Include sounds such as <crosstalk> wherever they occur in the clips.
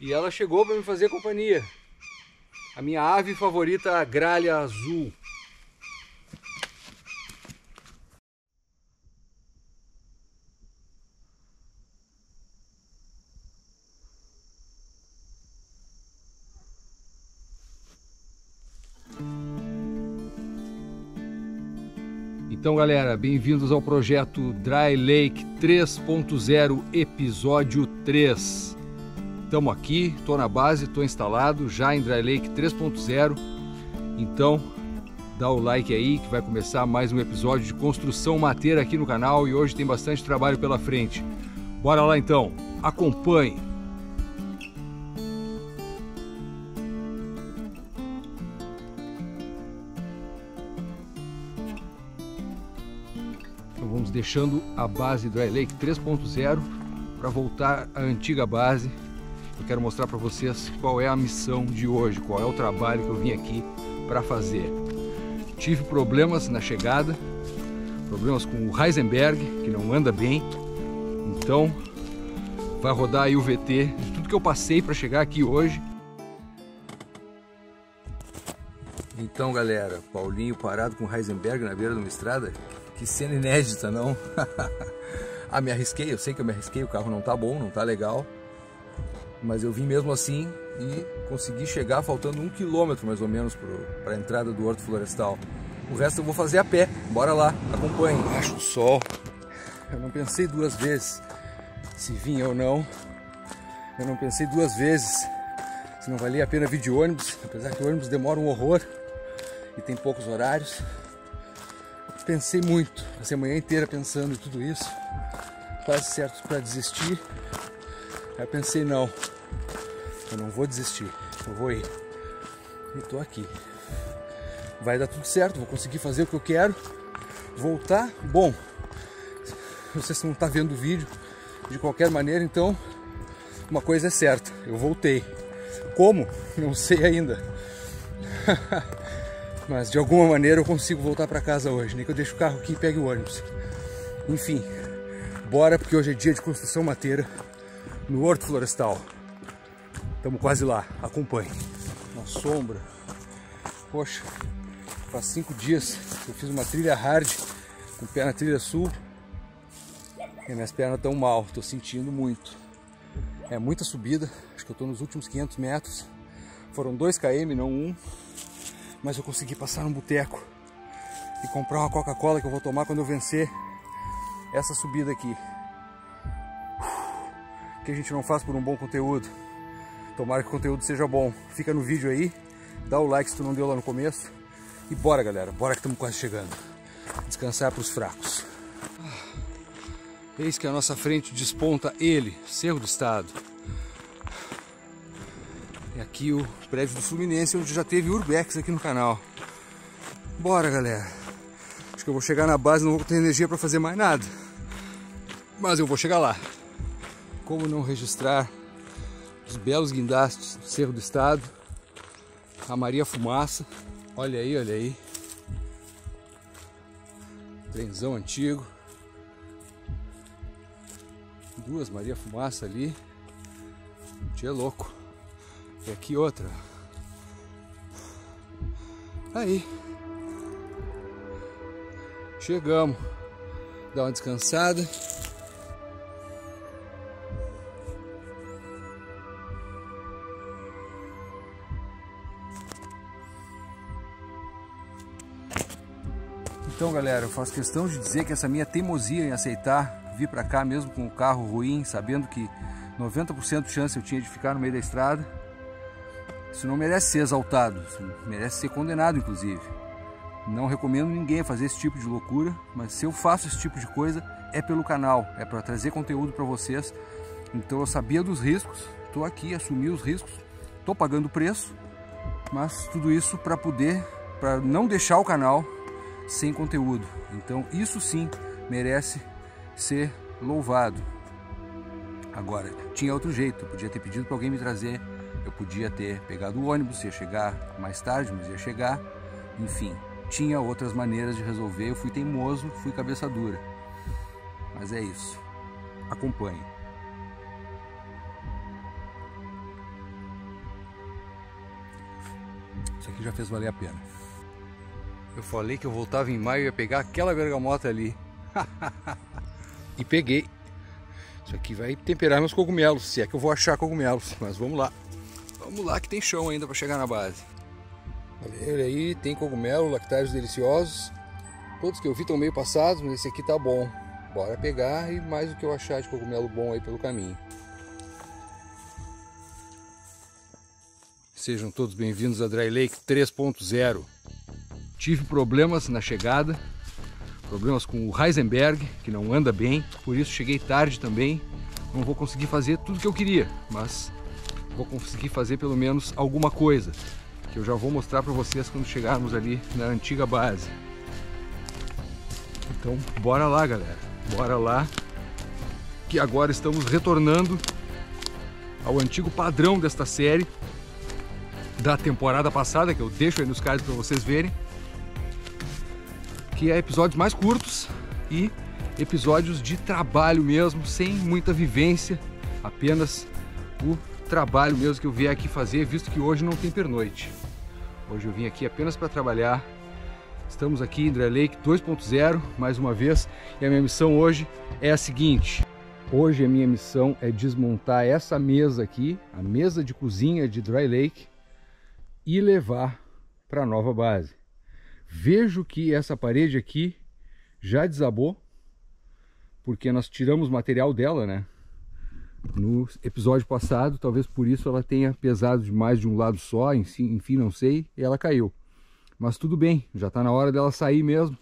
E ela chegou para me fazer companhia. A minha ave favorita, a gralha azul. Então, galera, bem-vindos ao projeto Dry Lake 3.0, episódio 3. Estamos aqui, estou na base, estou instalado já em Dry Lake 3.0. Então, dá o like aí que vai começar mais um episódio de construção mateira aqui no canal e hoje tem bastante trabalho pela frente. Bora lá então, acompanhe. Então vamos deixando a base Dry Lake 3.0 para voltar à antiga base eu quero mostrar para vocês qual é a missão de hoje, qual é o trabalho que eu vim aqui para fazer. Tive problemas na chegada, problemas com o Heisenberg, que não anda bem, então vai rodar aí o VT de tudo que eu passei para chegar aqui hoje. Então galera, Paulinho parado com o Heisenberg na beira de uma estrada, que cena inédita não? <laughs> ah, me arrisquei, eu sei que eu me arrisquei, o carro não tá bom, não tá legal, mas eu vim mesmo assim e consegui chegar faltando um quilômetro mais ou menos para a entrada do Horto Florestal. O resto eu vou fazer a pé, bora lá, acompanhe. Acho o sol, eu não pensei duas vezes se vinha ou não, eu não pensei duas vezes se não valia a pena vir de ônibus, apesar que o ônibus demora um horror e tem poucos horários. Pensei muito, passei a manhã inteira pensando em tudo isso, quase certo para desistir, Aí eu pensei, não, eu não vou desistir, eu vou ir. E tô aqui. Vai dar tudo certo, vou conseguir fazer o que eu quero. Voltar, bom. Vocês não tá vendo o vídeo de qualquer maneira, então uma coisa é certa, eu voltei. Como? Não sei ainda. <laughs> Mas de alguma maneira eu consigo voltar para casa hoje, nem que eu deixe o carro aqui e pegue o ônibus. Enfim, bora porque hoje é dia de construção mateira no Horto Florestal. Estamos quase lá, acompanhe. Uma sombra. Poxa, faz cinco dias que eu fiz uma trilha hard com o pé na trilha sul e minhas pernas estão mal, estou sentindo muito. É muita subida, acho que eu estou nos últimos 500 metros. Foram 2 km, não um, mas eu consegui passar num boteco e comprar uma Coca-Cola que eu vou tomar quando eu vencer essa subida aqui que a gente não faz por um bom conteúdo. Tomara que o conteúdo seja bom. Fica no vídeo aí, dá o like se tu não deu lá no começo. E bora, galera, bora que estamos quase chegando. Descansar para os fracos. Eis que a nossa frente desponta ele, Cerro do Estado. E aqui o prédio do Fluminense, onde já teve Urbex aqui no canal. Bora, galera. Acho que eu vou chegar na base, não vou ter energia para fazer mais nada. Mas eu vou chegar lá como não registrar os belos guindastes do Cerro do Estado, a Maria Fumaça, olha aí, olha aí, trenzão antigo, duas Maria Fumaça ali, um dia louco, e aqui outra, aí, chegamos, dá uma descansada, Então, galera, eu faço questão de dizer que essa minha teimosia em aceitar vir para cá mesmo com o carro ruim, sabendo que 90% de chance eu tinha de ficar no meio da estrada, isso não merece ser exaltado, merece ser condenado, inclusive. Não recomendo ninguém fazer esse tipo de loucura, mas se eu faço esse tipo de coisa é pelo canal, é para trazer conteúdo para vocês. Então eu sabia dos riscos, estou aqui, assumi os riscos, estou pagando o preço, mas tudo isso para poder, para não deixar o canal sem conteúdo. Então, isso sim merece ser louvado. Agora, tinha outro jeito, eu podia ter pedido para alguém me trazer, eu podia ter pegado o ônibus, ia chegar mais tarde, mas ia chegar. Enfim, tinha outras maneiras de resolver, eu fui teimoso, fui cabeça dura. Mas é isso. Acompanhe. Isso aqui já fez valer a pena. Eu falei que eu voltava em maio e ia pegar aquela bergamota ali. <laughs> e peguei. Isso aqui vai temperar meus cogumelos, se é que eu vou achar cogumelos. Mas vamos lá. Vamos lá que tem chão ainda para chegar na base. Olha aí, tem cogumelo, lactários deliciosos. Todos que eu vi estão meio passados, mas esse aqui tá bom. Bora pegar e mais o que eu achar de cogumelo bom aí pelo caminho. Sejam todos bem-vindos a Dry Lake 3.0. Tive problemas na chegada, problemas com o Heisenberg, que não anda bem, por isso cheguei tarde também. Não vou conseguir fazer tudo que eu queria, mas vou conseguir fazer pelo menos alguma coisa, que eu já vou mostrar para vocês quando chegarmos ali na antiga base. Então, bora lá, galera. Bora lá. Que agora estamos retornando ao antigo padrão desta série da temporada passada, que eu deixo aí nos cards para vocês verem que é episódios mais curtos e episódios de trabalho mesmo, sem muita vivência, apenas o trabalho mesmo que eu vim aqui fazer, visto que hoje não tem pernoite. Hoje eu vim aqui apenas para trabalhar. Estamos aqui em Dry Lake 2.0, mais uma vez, e a minha missão hoje é a seguinte. Hoje a minha missão é desmontar essa mesa aqui, a mesa de cozinha de Dry Lake, e levar para a nova base. Vejo que essa parede aqui já desabou, porque nós tiramos material dela, né? No episódio passado, talvez por isso ela tenha pesado de mais de um lado só, enfim, não sei, e ela caiu. Mas tudo bem, já está na hora dela sair mesmo.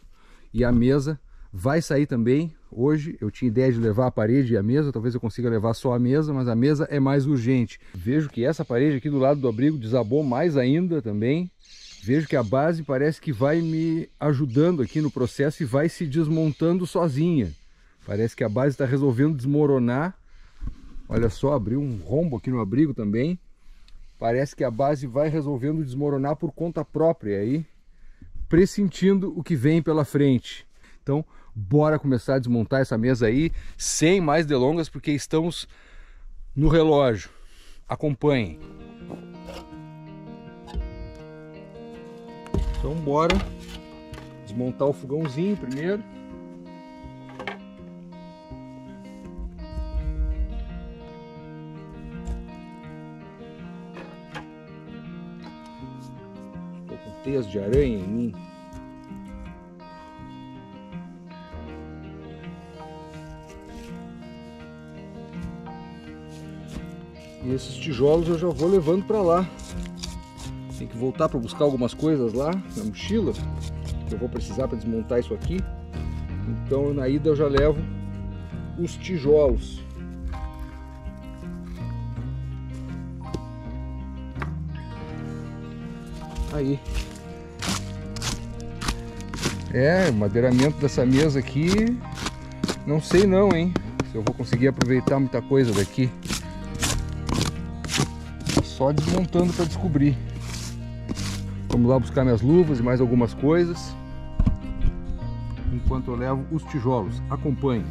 E a mesa vai sair também. Hoje eu tinha ideia de levar a parede e a mesa, talvez eu consiga levar só a mesa, mas a mesa é mais urgente. Vejo que essa parede aqui do lado do abrigo desabou mais ainda também. Vejo que a base parece que vai me ajudando aqui no processo e vai se desmontando sozinha. Parece que a base está resolvendo desmoronar. Olha só, abriu um rombo aqui no abrigo também. Parece que a base vai resolvendo desmoronar por conta própria aí, pressentindo o que vem pela frente. Então, bora começar a desmontar essa mesa aí, sem mais delongas, porque estamos no relógio. Acompanhem. Então bora desmontar o fogãozinho primeiro. Estou com teias de aranha em mim. E esses tijolos eu já vou levando para lá. Tem que voltar para buscar algumas coisas lá na mochila que eu vou precisar para desmontar isso aqui. Então na ida eu já levo os tijolos. Aí. É, o madeiramento dessa mesa aqui, não sei não, hein? Se eu vou conseguir aproveitar muita coisa daqui. Só desmontando para descobrir. Vamos lá buscar minhas luvas e mais algumas coisas. Enquanto eu levo os tijolos. Acompanhe.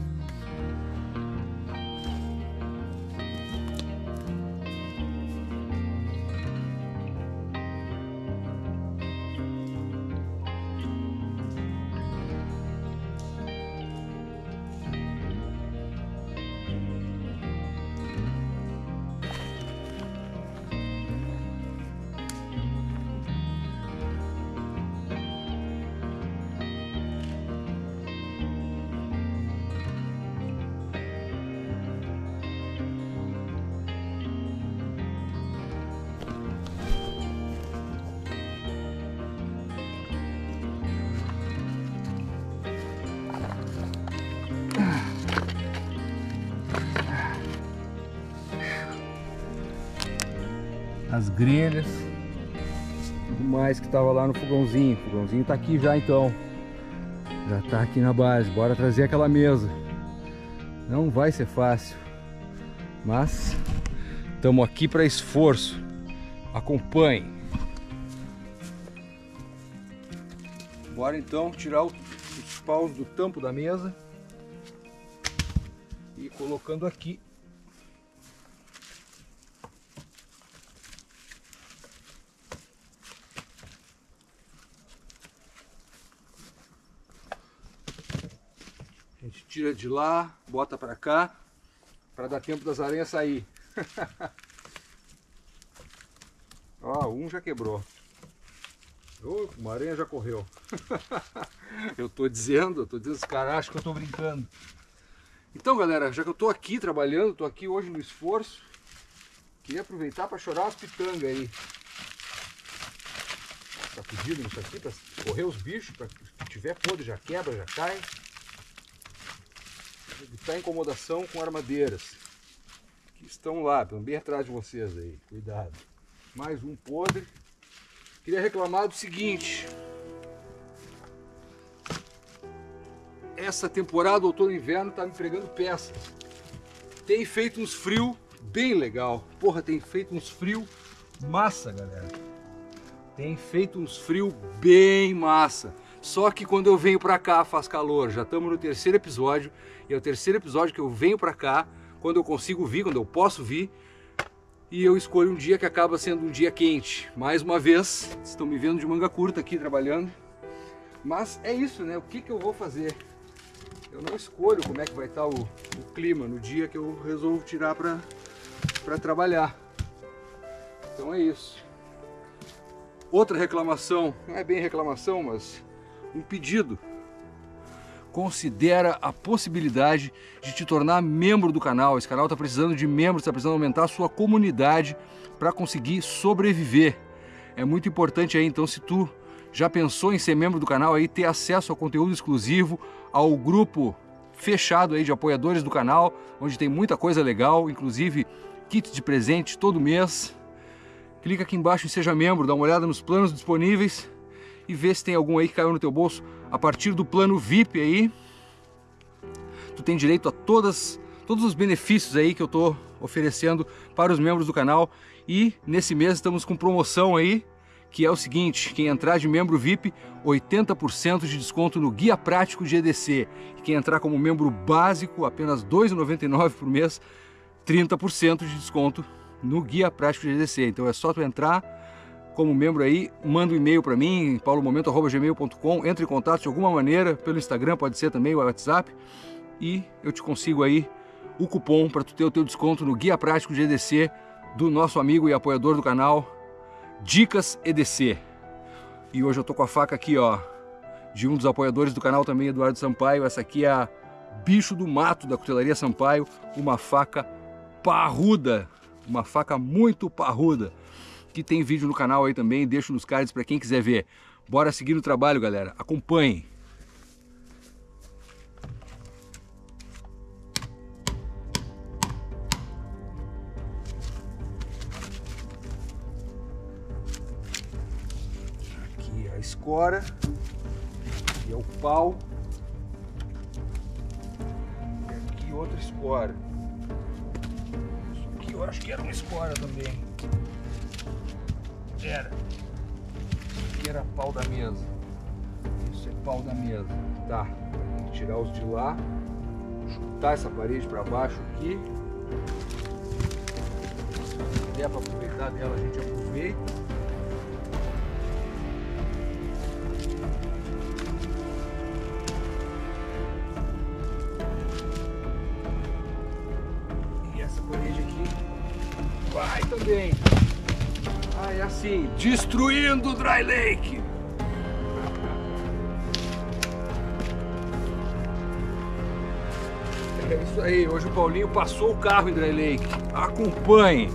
As grelhas, tudo mais que estava lá no fogãozinho. O fogãozinho está aqui já então. Já está aqui na base. Bora trazer aquela mesa. Não vai ser fácil, mas estamos aqui para esforço. Acompanhe. Bora então tirar os paus do tampo da mesa e colocando aqui tira de lá, bota para cá, para dar tempo das aranhas sair. <laughs> Ó, um já quebrou. Oh, uma aranha já correu. <laughs> eu tô dizendo, eu tô dizendo, os caras acham que eu tô brincando. Então, galera, já que eu tô aqui trabalhando, tô aqui hoje no esforço, queria aproveitar para chorar as pitangas aí. Tá pedindo isso aqui, para correr os bichos, para que tiver podre já quebra, já cai. Evitar incomodação com armadeiras. Que estão lá, bem atrás de vocês aí, cuidado. Mais um podre. Queria reclamar do seguinte. Essa temporada outono e inverno tá me pregando peça. Tem feito uns frio bem legal. Porra, tem feito uns frio massa, galera. Tem feito uns frio bem massa. Só que quando eu venho pra cá faz calor. Já estamos no terceiro episódio. E é o terceiro episódio que eu venho pra cá. Quando eu consigo vir, quando eu posso vir e eu escolho um dia que acaba sendo um dia quente. Mais uma vez, estão me vendo de manga curta aqui trabalhando. Mas é isso, né? O que, que eu vou fazer? Eu não escolho como é que vai estar o, o clima no dia que eu resolvo tirar para trabalhar. Então é isso. Outra reclamação, não é bem reclamação, mas um pedido considera a possibilidade de te tornar membro do canal. Esse canal está precisando de membros, está precisando aumentar a sua comunidade para conseguir sobreviver. É muito importante aí, então, se tu já pensou em ser membro do canal aí, ter acesso ao conteúdo exclusivo, ao grupo fechado aí de apoiadores do canal, onde tem muita coisa legal, inclusive kits de presente todo mês. Clica aqui embaixo em seja membro, dá uma olhada nos planos disponíveis e vê se tem algum aí que caiu no teu bolso. A partir do plano VIP aí, tu tem direito a todas, todos os benefícios aí que eu estou oferecendo para os membros do canal. E nesse mês estamos com promoção aí, que é o seguinte, quem entrar de membro VIP, 80% de desconto no Guia Prático de EDC. E quem entrar como membro básico, apenas R$ 2,99 por mês, 30% de desconto no Guia Prático de EDC. Então é só tu entrar como membro aí, manda um e-mail para mim, paulomomento.gmail.com, entre em contato de alguma maneira, pelo Instagram, pode ser também o WhatsApp, e eu te consigo aí o cupom para tu ter o teu desconto no Guia Prático de EDC do nosso amigo e apoiador do canal, Dicas EDC. E hoje eu tô com a faca aqui, ó, de um dos apoiadores do canal também, Eduardo Sampaio. Essa aqui é a Bicho do Mato da Cutelaria Sampaio, uma faca parruda, uma faca muito parruda que tem vídeo no canal aí também, deixo nos cards para quem quiser ver. Bora seguir no trabalho, galera. Acompanhem. Aqui a escora, aqui é o pau, e aqui outra escora. Isso aqui eu acho que era uma escora também. Era. Isso aqui era pau da mesa. Isso é pau da mesa. Tá. Tem que tirar os de lá. Chutar essa parede para baixo aqui. Se der para aproveitar dela, a gente aproveita. E essa parede aqui vai também é assim, destruindo o Dry Lake. É isso aí, hoje o Paulinho passou o carro em Dry Lake. Acompanhe.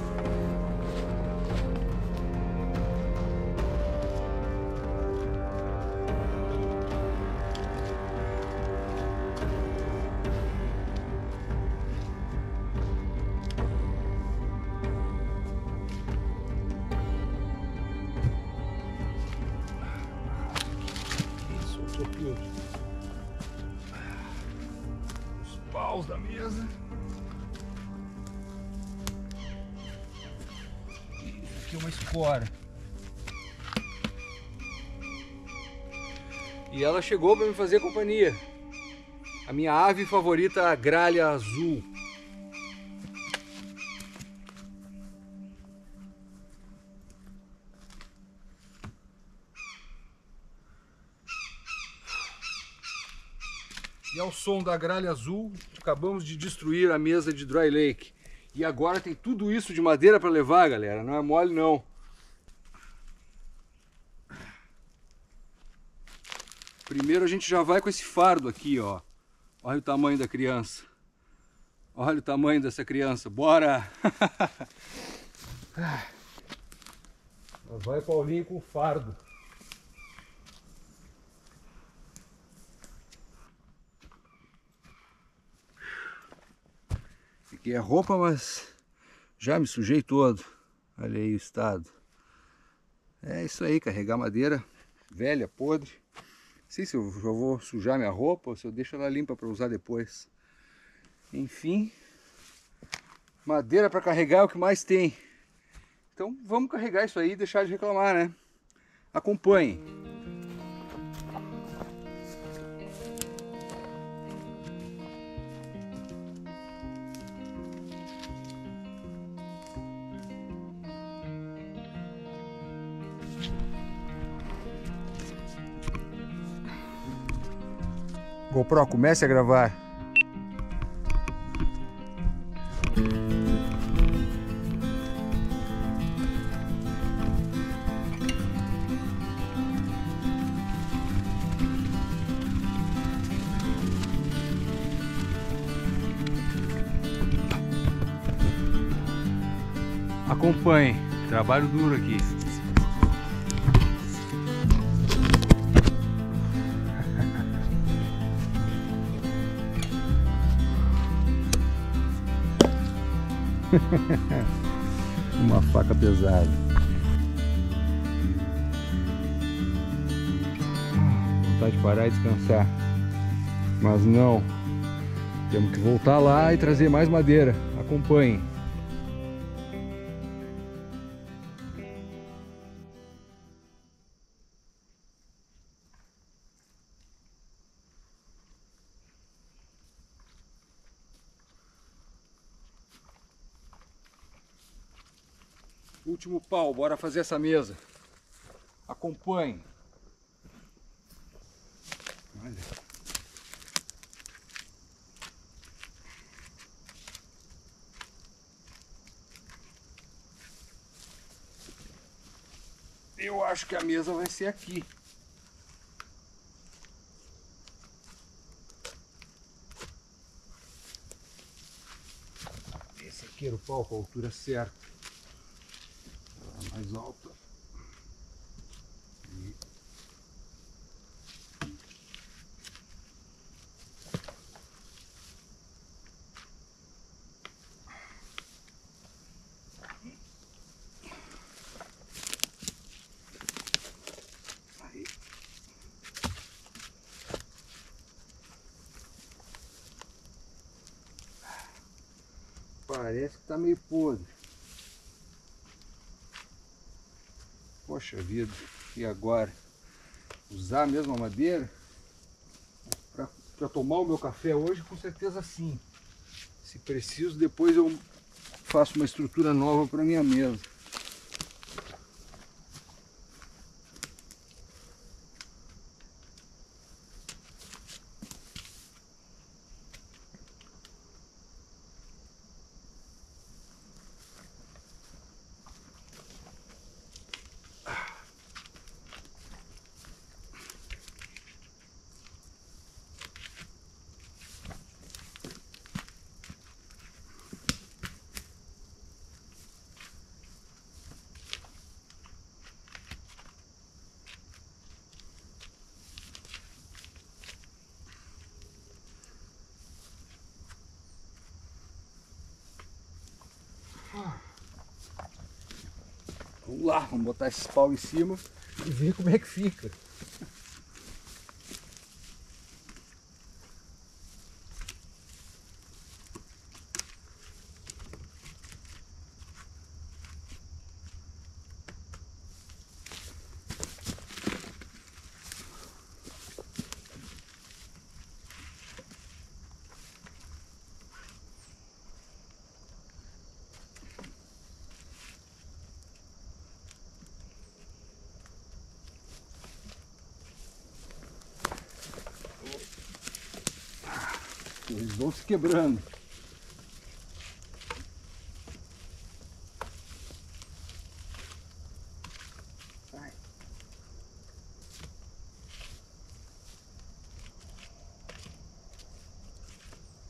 Chegou para me fazer companhia. A minha ave favorita, a gralha azul. E ao som da gralha azul, acabamos de destruir a mesa de Dry Lake. E agora tem tudo isso de madeira para levar, galera. Não é mole não. Primeiro a gente já vai com esse fardo aqui, ó. Olha o tamanho da criança. Olha o tamanho dessa criança. Bora! <laughs> vai Paulinho com o fardo. Fiquei a roupa, mas já me sujei todo. Olha aí o estado. É isso aí, carregar madeira velha, podre sei se eu já vou sujar minha roupa ou se eu deixo ela limpa para usar depois. Enfim, madeira para carregar é o que mais tem. Então vamos carregar isso aí e deixar de reclamar, né? Acompanhe. GoPro, comece a gravar. Acompanhe, trabalho duro aqui. <laughs> Uma faca pesada. Vontade de parar e descansar. Mas não. Temos que voltar lá e trazer mais madeira. Acompanhe. Último pau, bora fazer essa mesa. Acompanhe. Olha. Eu acho que a mesa vai ser aqui. Esse aqui era o pau com a altura certa mais alta. E... Aí. Parece que tá meio podre. E agora? Usar a mesma madeira? Para tomar o meu café hoje, com certeza sim. Se preciso, depois eu faço uma estrutura nova para minha mesa. Vamos botar esses pau em cima e ver como é que fica. Vão se quebrando.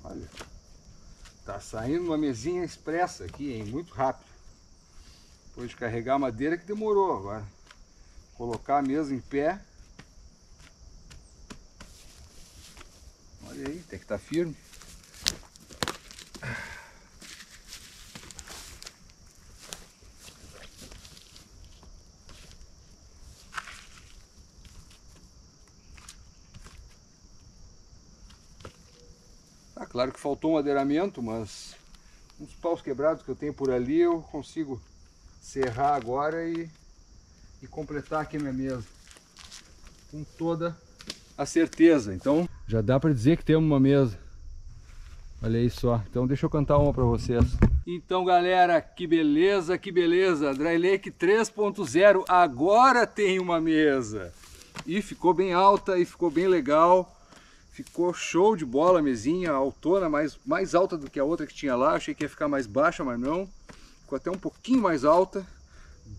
Olha, tá saindo uma mesinha expressa aqui, hein? Muito rápido. Depois de carregar a madeira que demorou agora. Colocar a mesa em pé. Olha aí, tem que estar tá firme. Claro que faltou um madeiramento, mas uns paus quebrados que eu tenho por ali eu consigo serrar agora e, e completar aqui minha mesa com toda a certeza. Então já dá para dizer que temos uma mesa. Olha aí só. Então deixa eu cantar uma para vocês. Então galera, que beleza, que beleza. Dry Lake 3.0 agora tem uma mesa. E ficou bem alta e ficou bem legal. Ficou show de bola a mesinha, autona, mais, mais alta do que a outra que tinha lá. Achei que ia ficar mais baixa, mas não. Ficou até um pouquinho mais alta.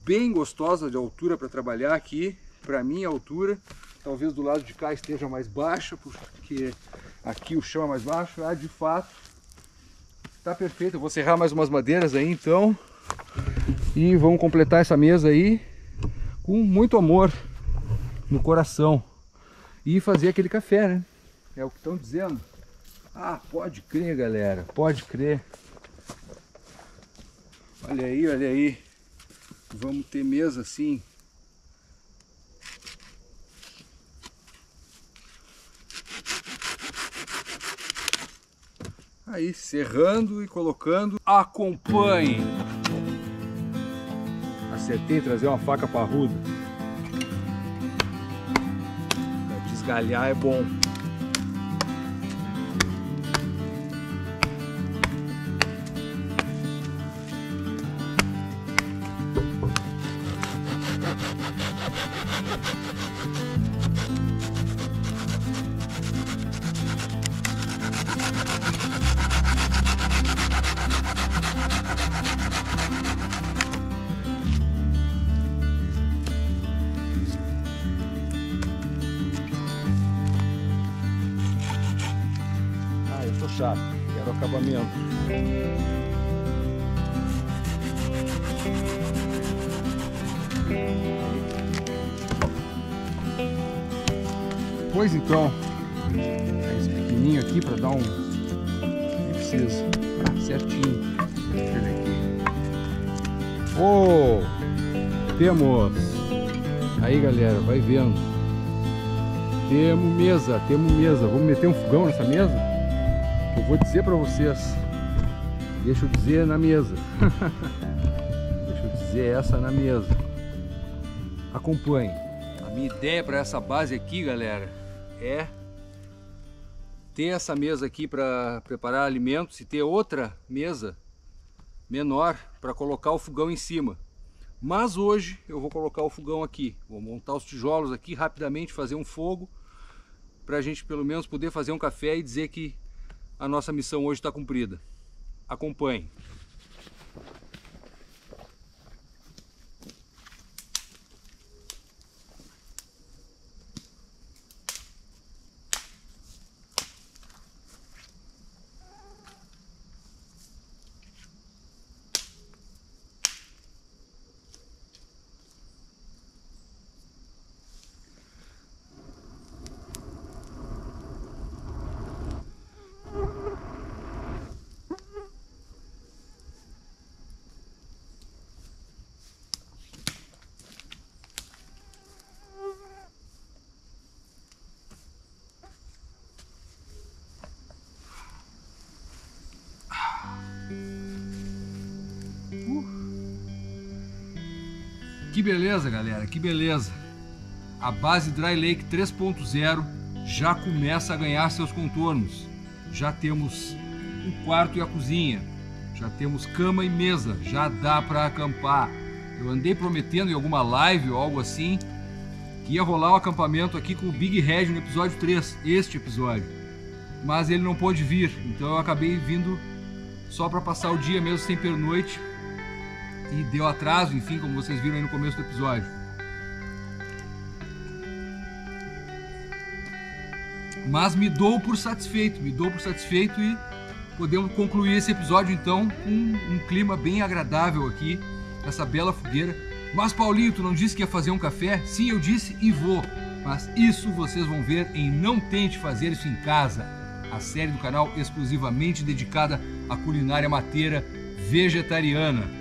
Bem gostosa de altura para trabalhar aqui. Para mim, a altura. Talvez do lado de cá esteja mais baixa, porque aqui o chão é mais baixo. Ah, de fato, está perfeito. Eu vou serrar mais umas madeiras aí, então. E vamos completar essa mesa aí com muito amor no coração. E fazer aquele café, né? É o que estão dizendo. Ah, pode crer, galera. Pode crer. Olha aí, olha aí. Vamos ter mesa assim. Aí, serrando e colocando. Acompanhe. Acertei trazer uma faca parruda. Pra desgalhar é bom. Então, esse pequenininho aqui para dar um... Nem precisa, ah, certinho. Ele aqui. Oh, temos! Aí galera, vai vendo. Temos mesa, temos mesa. Vamos meter um fogão nessa mesa? eu vou dizer para vocês. Deixa eu dizer na mesa. <laughs> Deixa eu dizer essa na mesa. Acompanhe. A minha ideia para essa base aqui, galera, é ter essa mesa aqui para preparar alimentos e ter outra mesa menor para colocar o fogão em cima. Mas hoje eu vou colocar o fogão aqui. Vou montar os tijolos aqui rapidamente, fazer um fogo para a gente pelo menos poder fazer um café e dizer que a nossa missão hoje está cumprida. Acompanhe. Que beleza, galera, que beleza. A base Dry Lake 3.0 já começa a ganhar seus contornos. Já temos um quarto e a cozinha. Já temos cama e mesa. Já dá para acampar. Eu andei prometendo em alguma live ou algo assim que ia rolar o um acampamento aqui com o Big Red no episódio 3, este episódio. mas ele não pôde vir, então eu acabei vindo só para passar o dia mesmo sem pernoite e deu atraso, enfim, como vocês viram aí no começo do episódio. Mas me dou por satisfeito, me dou por satisfeito e podemos concluir esse episódio então com um clima bem agradável aqui, essa bela fogueira. Mas Paulinho, tu não disse que ia fazer um café? Sim, eu disse e vou. Mas isso vocês vão ver em Não Tente Fazer Isso em Casa, a série do canal exclusivamente dedicada à culinária mateira vegetariana.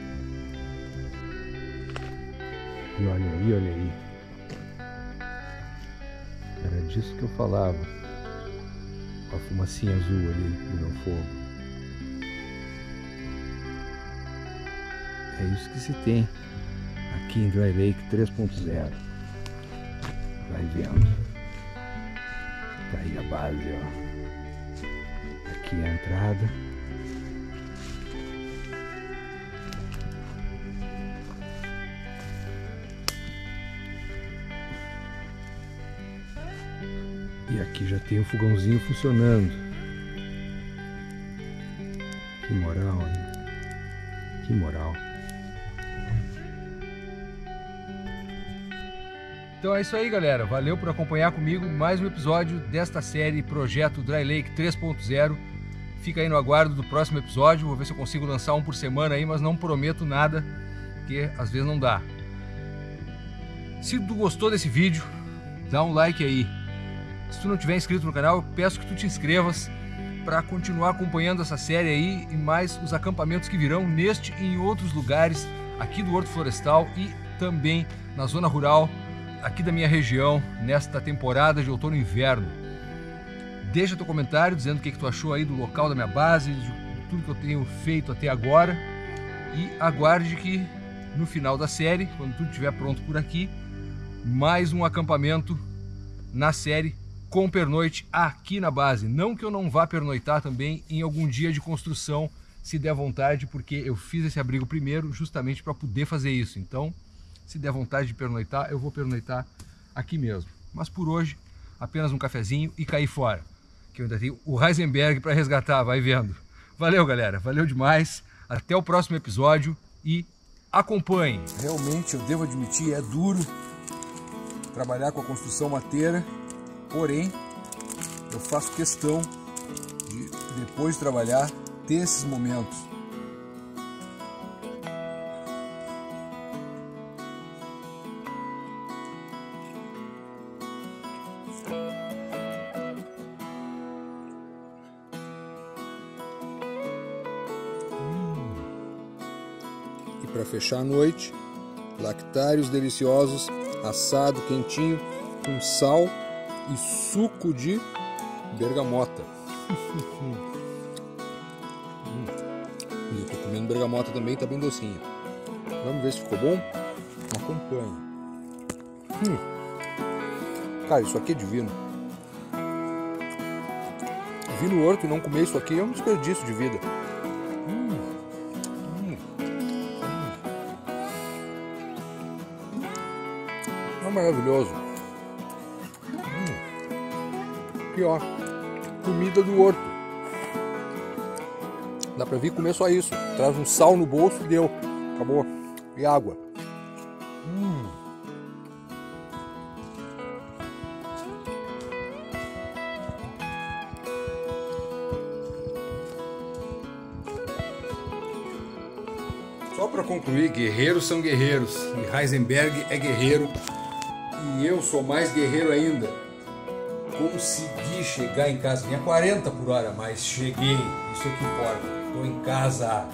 E olha aí, olha aí. Era disso que eu falava. A fumacinha azul ali do meu fogo. É isso que se tem aqui em Dry Lake 3.0. Vai vendo. Tá aí a base, ó. Aqui é a entrada. Aqui já tem o fogãozinho funcionando. Que moral, hein? Que moral. Então é isso aí, galera. Valeu por acompanhar comigo mais um episódio desta série Projeto Dry Lake 3.0. Fica aí no aguardo do próximo episódio. Vou ver se eu consigo lançar um por semana aí, mas não prometo nada, porque às vezes não dá. Se tu gostou desse vídeo, dá um like aí. Se tu não tiver inscrito no canal, peço que tu te inscrevas para continuar acompanhando essa série aí e mais os acampamentos que virão neste e em outros lugares aqui do Horto Florestal e também na zona rural aqui da minha região nesta temporada de outono e inverno. Deixa teu comentário dizendo o que, que tu achou aí do local da minha base, de tudo que eu tenho feito até agora. E aguarde que no final da série, quando tudo estiver pronto por aqui, mais um acampamento na série com pernoite aqui na base. Não que eu não vá pernoitar também em algum dia de construção, se der vontade, porque eu fiz esse abrigo primeiro justamente para poder fazer isso. Então, se der vontade de pernoitar, eu vou pernoitar aqui mesmo. Mas por hoje, apenas um cafezinho e cair fora. Que eu ainda tenho o Heisenberg para resgatar, vai vendo. Valeu, galera. Valeu demais. Até o próximo episódio e acompanhe. Realmente, eu devo admitir, é duro trabalhar com a construção mateira, porém, eu faço questão de, depois de trabalhar, ter esses momentos para fechar a noite. Lactários deliciosos, assado quentinho, com sal e suco de bergamota. hum. Eu tô comendo bergamota também, tá bem docinha. Vamos ver se ficou bom? Acompanhe. Hum. Cara, isso aqui é divino. Vir no horto e não comer isso aqui é um desperdício de vida. É maravilhoso. Comida do horto. Dá pra vir comer só isso. Traz um sal no bolso deu. Acabou. E água. Hum. Só para concluir, guerreiros são guerreiros e Heisenberg é guerreiro e eu sou mais guerreiro ainda. Consegui chegar em casa, vinha 40 por hora, mas cheguei, isso é que importa. Estou em casa.